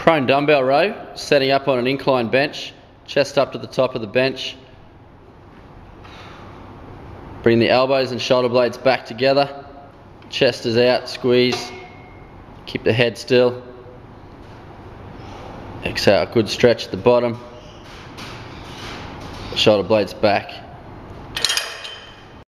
Prone dumbbell row, setting up on an incline bench, chest up to the top of the bench. Bring the elbows and shoulder blades back together. Chest is out, squeeze. Keep the head still. Exhale, good stretch at the bottom. Shoulder blades back.